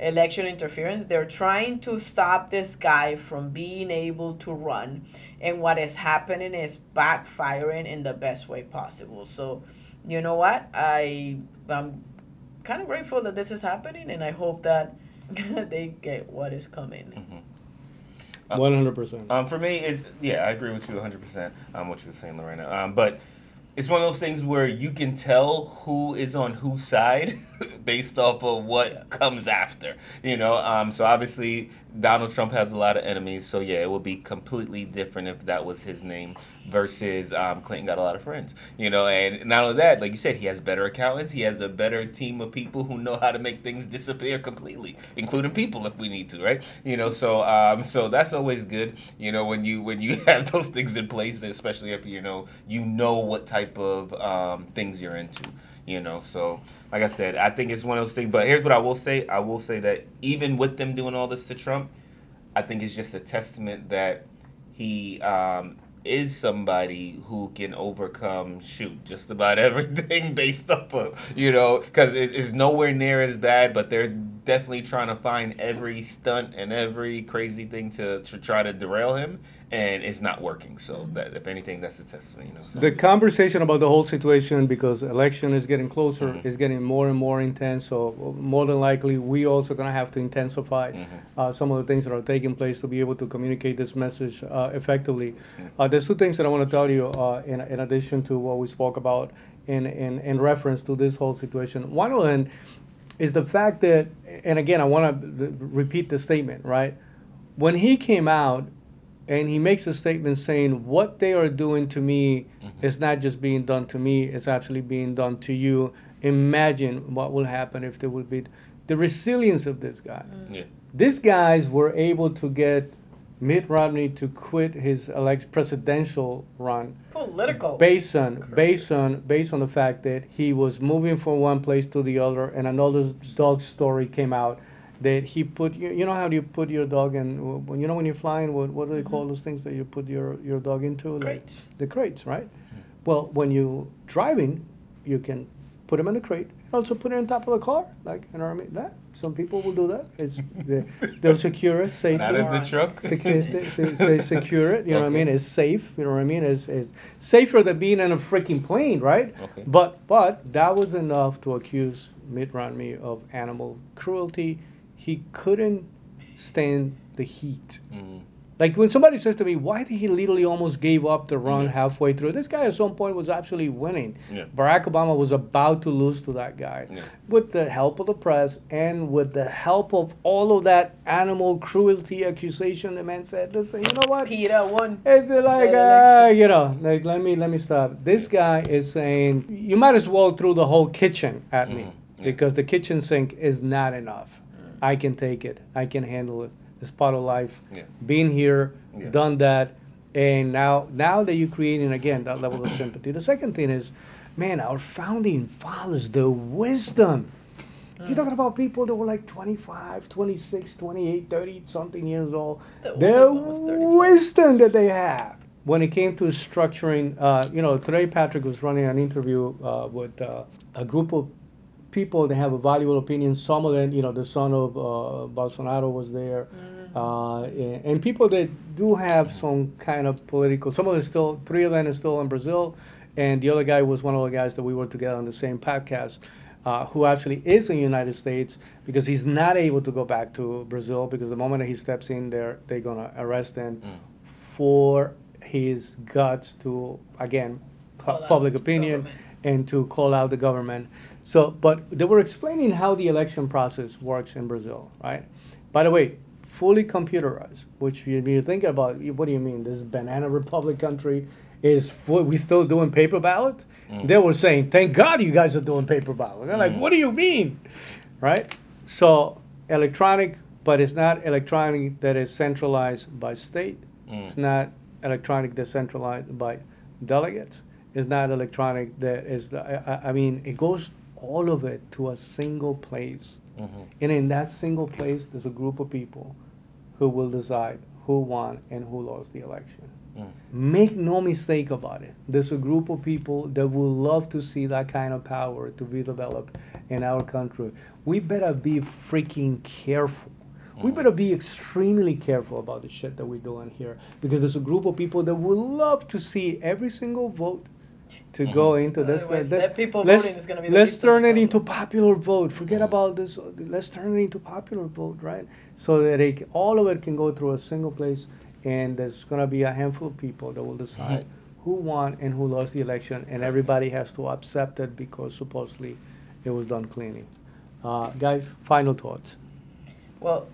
election interference. They're trying to stop this guy from being able to run. And what is happening is backfiring in the best way possible. So, you know what? I I'm kind of grateful that this is happening, and I hope that they get what is coming. One hundred percent. Um, for me, it's yeah, I agree with you 100 percent on what you were saying, Lorena. Um, but it's one of those things where you can tell who is on whose side based off of what comes after. You know, um, so obviously Donald Trump has a lot of enemies. So yeah, it would be completely different if that was his name versus um, Clinton got a lot of friends. You know, and not only that, like you said, he has better accountants. He has a better team of people who know how to make things disappear completely, including people if we need to, right? You know, so um, so that's always good. You know, when you when you have those things in place, especially if you know you know what type of um, things you're into you know so like i said i think it's one of those things but here's what i will say i will say that even with them doing all this to trump i think it's just a testament that he um, is somebody who can overcome shoot just about everything based off of you know because it's, it's nowhere near as bad but they're definitely trying to find every stunt and every crazy thing to, to try to derail him and it's not working so that if anything that's a testament you know so. The conversation about the whole situation, because election is getting closer, Mhm. is getting more and more intense. So more than likely, we also gonna have to intensify Mhm. uh, some of the things that are taking place to be able to communicate this message uh, effectively. Mm-hmm. Uh, there's two things that I want to tell you uh, in, in addition to what we spoke about in, in, in reference to this whole situation. One of them is the fact that, and again, I want to repeat the statement, right? When he came out and he makes a statement saying, What they are doing to me Mhm. is not just being done to me, it's actually being done to you. Imagine what will happen if there would be the resilience of this guy. yeah These guys were able to get Mitt Romney to quit his elect presidential run Political. based on based on based on the fact that he was moving from one place to the other, and another dog story came out that he put you, you know how do you put your dog in when you know when you're flying what what do they call mm-hmm. those things that you put your your dog into Like, Crates. the crates right well when you driving you can put them in the crate and also put it on top of the car like you know what I mean that some people will do that it's they, they'll secure it safely not in the truck secure, se- se- se- secure it. You know what I mean? It's safe. You know what I mean? It's, it's safer than being in a freaking plane, right? Okay. But but that was enough to accuse Mitt Romney of animal cruelty. He couldn't stand the heat. Mhm. Like when somebody says to me, "Why did he literally almost gave up the run Yeah. halfway through?" This guy at some point was absolutely winning. Yeah. Barack Obama was about to lose to that guy. Yeah. With the help of the press and with the help of all of that animal cruelty accusation, the man said, "Listen, you know what? Peter won. It's like, uh, you know, like, let me let me stop. This guy is saying you might as well throw the whole kitchen at me Mhm, yeah. because the kitchen sink is not enough. I can take it. I can handle it. It's part of life. Yeah. Being here, Yeah. done that, and now now that you're creating again that level of sympathy. The second thing is, man, our founding fathers, the wisdom. You're talking about people that were like 25, 26, 28, 30 something years old. The The older one was 35. wisdom that they have when it came to structuring. Uh, you know, today Patrick was running an interview uh, with uh, a group of people that have a valuable opinion. Some of them, you know, the son of uh, Bolsonaro was there. Uh, and, and people that do have some kind of political, some of them still, three of them are still in Brazil, and the other guy was one of the guys that we were together on the same podcast, uh, who actually is in the United States because he's not able to go back to Brazil because the moment that he steps in there, they're gonna arrest him Mm. for his guts to again pu- public opinion government. and to call out the government. So, but they were explaining how the election process works in Brazil, right? By the way, fully computerized. Which you, you think about, what do you mean? This banana republic country is full, we still doing paper ballot? Mm. They were saying, "Thank God you guys are doing paper ballot." They're like, Mm. "What do you mean?" Right? So electronic, but it's not electronic that is centralized by state. Mm. It's not electronic decentralized by delegates. It's not electronic that is, the, I, I- I mean, it goes all of it to a single place. Mhm. And in that single place, there's a group of people who will decide who won and who lost the election. Make no mistake about it. There's a group of people that would love to see that kind of power to be developed in our country. We better be freaking careful. We better be extremely careful about the shit that we're doing here because there's a group of people that would love to see every single vote to go into this. Otherwise, let's- that people let's- voting is gonna be Let's least turn it into popular vote. Forget about this. Let's turn it into popular vote, right? So that it, all of it can go through a single place, and there's gonna be a handful of people that will decide who won and who lost the election, and everybody has to accept it because supposedly it was done cleanly. Uh, guys, final thoughts. Well,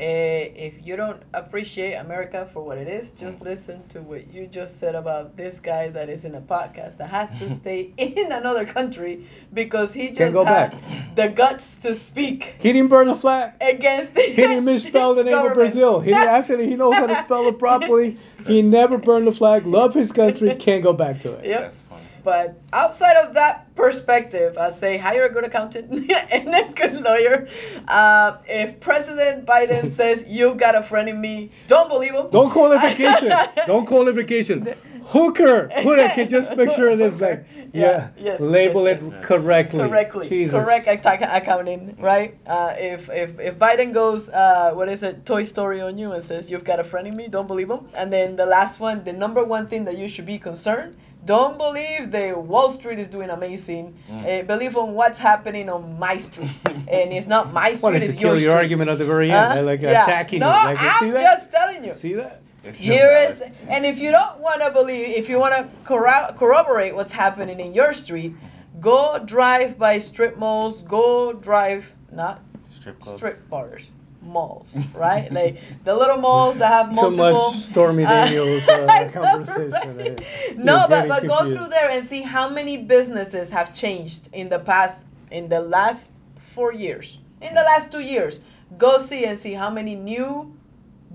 Eh, if you don't appreciate America for what it is, just mm. listen to what you just said about this guy that is in a podcast that has to stay in another country because he just go had back. the guts to speak He didn't burn the flag. against the He didn't misspell the name of government. Brazil. He actually he knows how to spell it properly. He never burned the flag. Love his country. Can't go back to it. Yep. That's funny. But outside of that perspective, I say hire a good accountant and a good lawyer. Uh, if President Biden says you've got a friend in me, don't believe him. Don't call it vacation. Don't call it vacation. Hooker. It. Can just make sure it is like yeah. Yeah, yes, Label yes, it yes. correctly. correctly Jesus. correct acc- accounting right uh, if, if if biden goes uh, what is it toy story on you and says you've got a friend in me don't believe him and then the last one the number one thing that you should be concerned don't believe the wall street is doing amazing Mm. uh, believe on what's happening on my street and it's not my street Wanted to it's your kill your street argument at the very end. Huh? Like Yeah. attacking no it. Like, i'm see that? just telling you See that? Here is, and if you don't want to believe, if you want to corro- corroborate what's happening in your street, go drive by strip malls. Go drive not strip clubs. strip bars, malls, right? like the little malls that have So multiple. much Stormy Daniels uh, conversation. right? eh? No, but, but go through there and see how many businesses have changed in the past, in the last four years, in the last two years. Go see and see how many new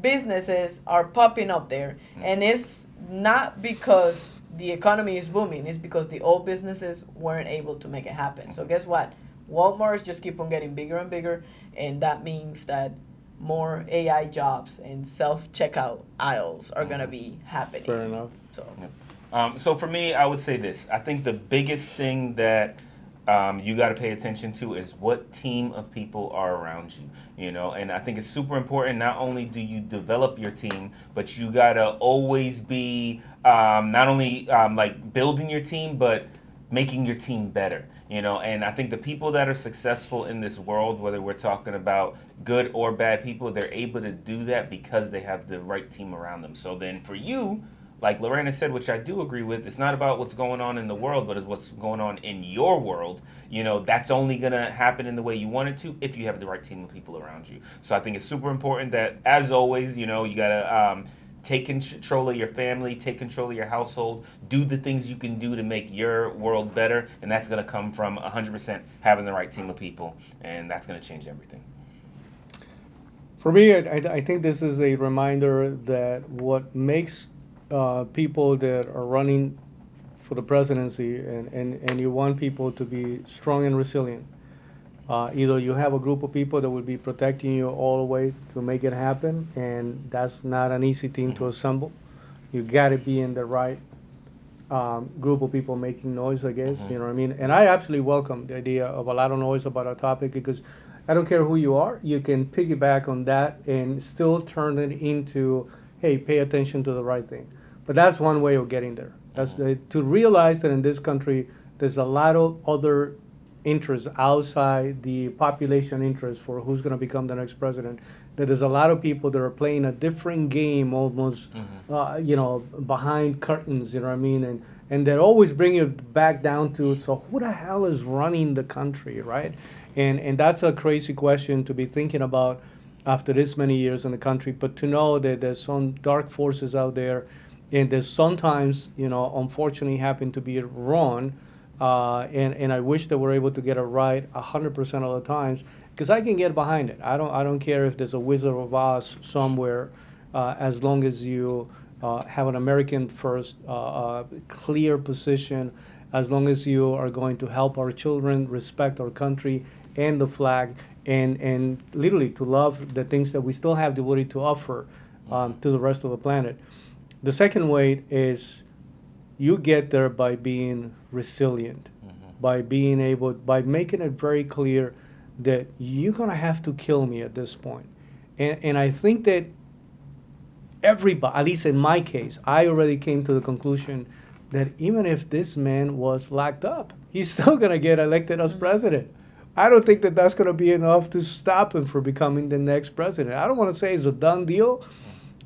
businesses are popping up there. And it's not because the economy is booming, it's because the old businesses weren't able to make it happen. So, guess what? Walmart's just keep on getting bigger and bigger, and that means that more AI jobs and self checkout aisles are gonna be happening. Fair enough. So Um, so for me, I would say this. I think the biggest thing that um, you got to pay attention to is what team of people are around you. You know, and I think it's super important. Not only do you develop your team, but you got to always be um, not only um, like building your team, but making your team better. You know, and I think the people that are successful in this world, whether we're talking about good or bad people, they're able to do that because they have the right team around them. So then for you, like Lorena said, which I do agree with, it's not about what's going on in the world, but it's what's going on in your world. You know, that's only gonna happen in the way you want it to if you have the right team of people around you. So I think it's super important that, as always, you know, you gotta um, take control of your family, take control of your household, do the things you can do to make your world better, and that's gonna come from 100% having the right team of people, and that's gonna change everything. For me, I, I- I think this is a reminder that what makes uh, people that are running for the presidency and, and, and you want people to be strong and resilient. Uh, either you have a group of people that will be protecting you all the way to make it happen, and that's not an easy thing to assemble. You got to be in the right um, group of people making noise, I guess. You know what I mean? And I absolutely welcome the idea of a lot of noise about a topic because I don't care who you are, you can piggyback on that and still turn it into, hey, pay attention to the right thing. But that's one way of getting there. That's the, to realize that in this country, there's a lot of other interests outside the population interest for who's going to become the next president. That there's a lot of people that are playing a different game, almost, uh, you know, behind curtains. You know what I mean? And and that always bring you back down to so who the hell is running the country, right? And and that's a crazy question to be thinking about after this many years in the country. But to know that there's some dark forces out there, and there's sometimes, you know, unfortunately happen to be wrong. Uh, and, and I wish that we're able to get it right hundred percent of the times because I can get behind it. I don't I don't care if there's a Wizard of Oz somewhere, uh, as long as you uh, have an American first uh, uh, clear position, as long as you are going to help our children respect our country and the flag, and and literally to love the things that we still have the ability to offer um, to the rest of the planet. The second way is you get there by being resilient, Mhm. by being able, by making it very clear that you're gonna have to kill me at this point. And and I think that everybody, at least in my case, I already came to the conclusion that even if this man was locked up, he's still gonna get elected as president. I don't think that that's gonna be enough to stop him from becoming the next president. I don't want to say it's a done deal,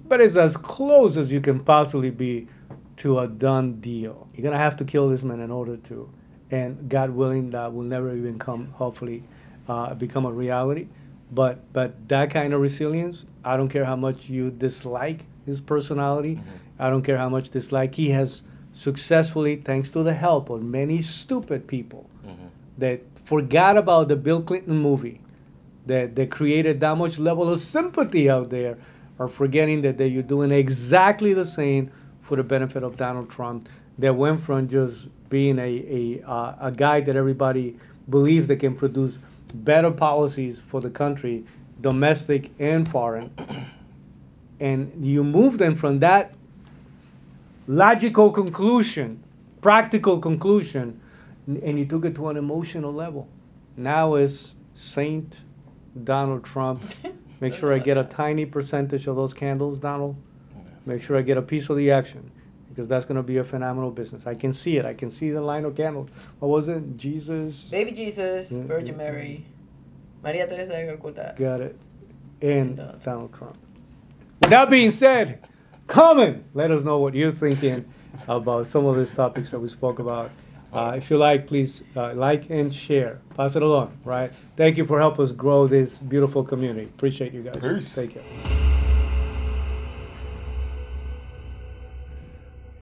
but it's as close as you can possibly be to a done deal. You're gonna have to kill this man in order to, and God willing, that will never even come. Hopefully, uh, become a reality. But but that kind of resilience, I don't care how much you dislike his personality. I don't care how much dislike he has successfully, thanks to the help of many stupid people Mhm. that forgot about the Bill Clinton movie, that, that created that much level of sympathy out there, are forgetting that, that you're doing exactly the same for the benefit of Donald Trump, that went from just being a, a, uh, a guy that everybody believes that can produce better policies for the country, domestic and foreign, and you move them from that logical conclusion, practical conclusion, and you took it to an emotional level. Now is Saint Donald Trump. Make sure I get a tiny percentage of those candles, Donald. Make sure I get a piece of the action because that's going to be a phenomenal business. I can see it. I can see the line of candles. What was it? Jesus. Baby Jesus, Mm, Virgin mm, Mary, Maria Teresa de Calcuta. Got it. And And, uh, Donald Trump. With that being said, comment. Let us know what you're thinking about some of these topics that we spoke about. Uh, if you like, please uh, like and share. Pass it along, right? Thank you for helping us grow this beautiful community. Appreciate you guys. Peace. Take care.